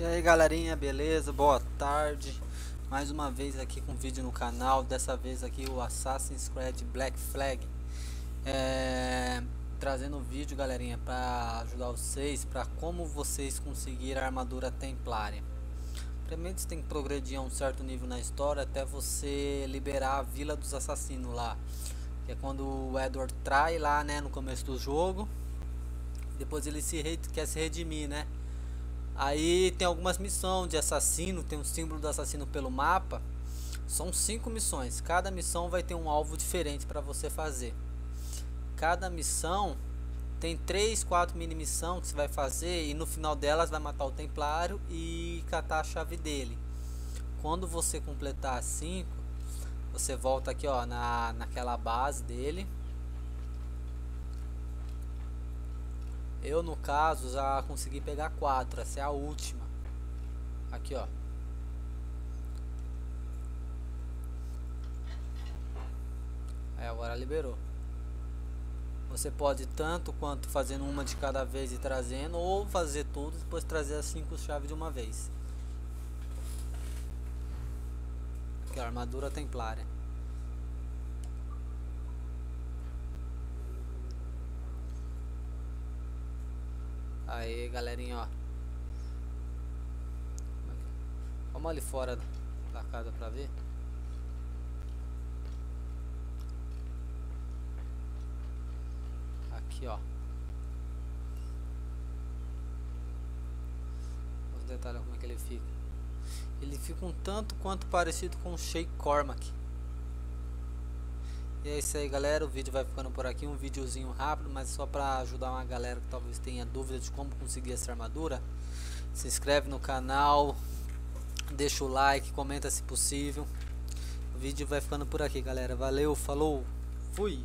E aí galerinha, beleza? Boa tarde. Mais uma vez aqui com vídeo no canal. Dessa vez aqui o Assassin's Creed Black Flag. É... Trazendo um vídeo galerinha para ajudar vocês para como vocês conseguir a armadura templária. Primeiro você tem que progredir a um certo nível na história Até você liberar a Vila dos Assassinos lá. Que é quando o Edward trai lá né, no começo do jogo. Depois ele se quer se redimir né Aí tem algumas missões de assassino, tem um símbolo do assassino pelo mapa. São cinco missões. Cada missão vai ter um alvo diferente para você fazer. Cada missão tem três, quatro mini missões que você vai fazer e no final delas vai matar o templário e catar a chave dele. Quando você completar as cinco, você volta aqui ó na naquela base dele Eu no caso já consegui pegar quatro, essa é a última. Aqui ó. Aí agora liberou. Você pode tanto quanto fazendo uma de cada vez e trazendo, ou fazer tudo e depois trazer as cinco chaves de uma vez. Aqui a armadura templária. Aí, galerinha, ó. Vamos ali fora da casa pra ver. Aqui, ó. Os detalhes como é que ele fica. Ele fica um tanto quanto parecido com o Shake Cormac. E é isso aí galera, o vídeo vai ficando por aqui, um videozinho rápido, mas só para ajudar uma galera que talvez tenha dúvida de como conseguir essa armadura. Se inscreve no canal, deixa o like, comenta se possível. O vídeo vai ficando por aqui galera, valeu, falou, fui!